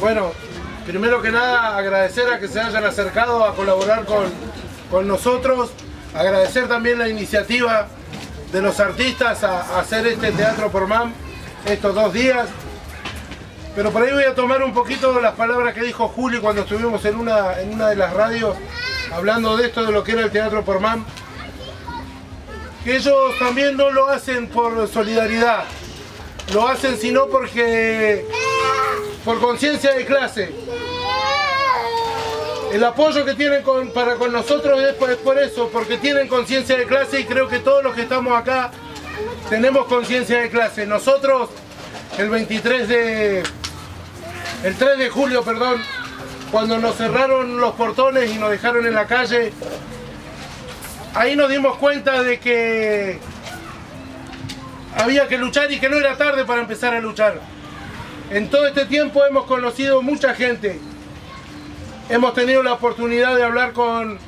Bueno, primero que nada agradecer a que se hayan acercado a colaborar con, con nosotros, agradecer también la iniciativa de los artistas a, hacer este teatro por MAM estos dos días. Pero por ahí voy a tomar un poquito las palabras que dijo Juli cuando estuvimos en una, en una de las radios hablando de esto, de lo que era el teatro por MAM. Que ellos también no lo hacen por solidaridad, lo hacen sino porque por conciencia de clase. El apoyo que tienen para con nosotros es por, eso, porque tienen conciencia de clase y creo que todos los que estamos acá tenemos conciencia de clase. Nosotros, el 23 de... el 3 de julio, perdón, cuando nos cerraron los portones y nos dejaron en la calle, ahí nos dimos cuenta de que había que luchar y que no era tarde para empezar a luchar. En todo este tiempo hemos conocido mucha gente Hemos tenido la oportunidad de hablar con,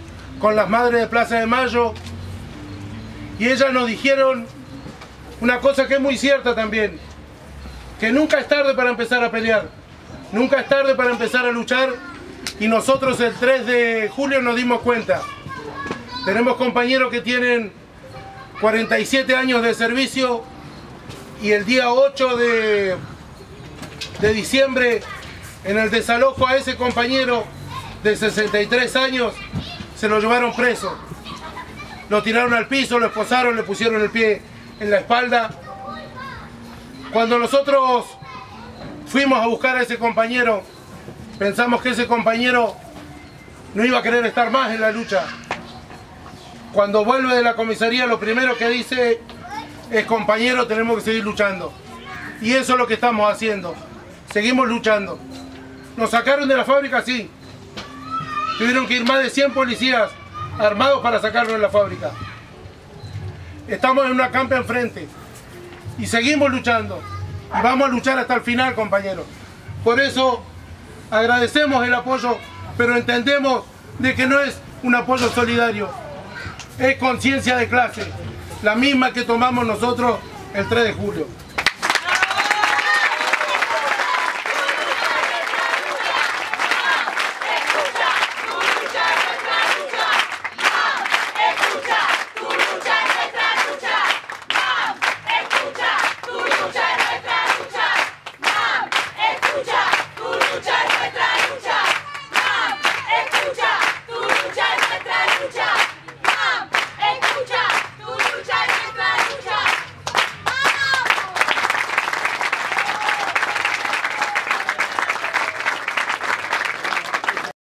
las madres de Plaza de Mayo y ellas nos dijeron una cosa que es muy cierta también, que nunca es tarde para empezar a pelear, nunca es tarde para empezar a luchar y nosotros el 3 de julio nos dimos cuenta. Tenemos compañeros que tienen 47 años de servicio y el día 8 de, de diciembre en el desalojo a ese compañero de 63 años se lo llevaron preso. Lo tiraron al piso, lo esposaron, le pusieron el pie en la espalda. Cuando nosotros fuimos a buscar a ese compañero, pensamos que ese compañero no iba a querer estar más en la lucha. Cuando vuelve de la comisaría lo primero que dice es compañero tenemos que seguir luchando. Y eso es lo que estamos haciendo. Seguimos luchando. Nos sacaron de la fábrica, sí. Tuvieron que ir más de 100 policías armados para sacarlo de la fábrica. Estamos en una campa enfrente y seguimos luchando. Y vamos a luchar hasta el final, compañeros. Por eso agradecemos el apoyo, pero entendemos de que no es un apoyo solidario, es conciencia de clase, la misma que tomamos nosotros el 3 de julio.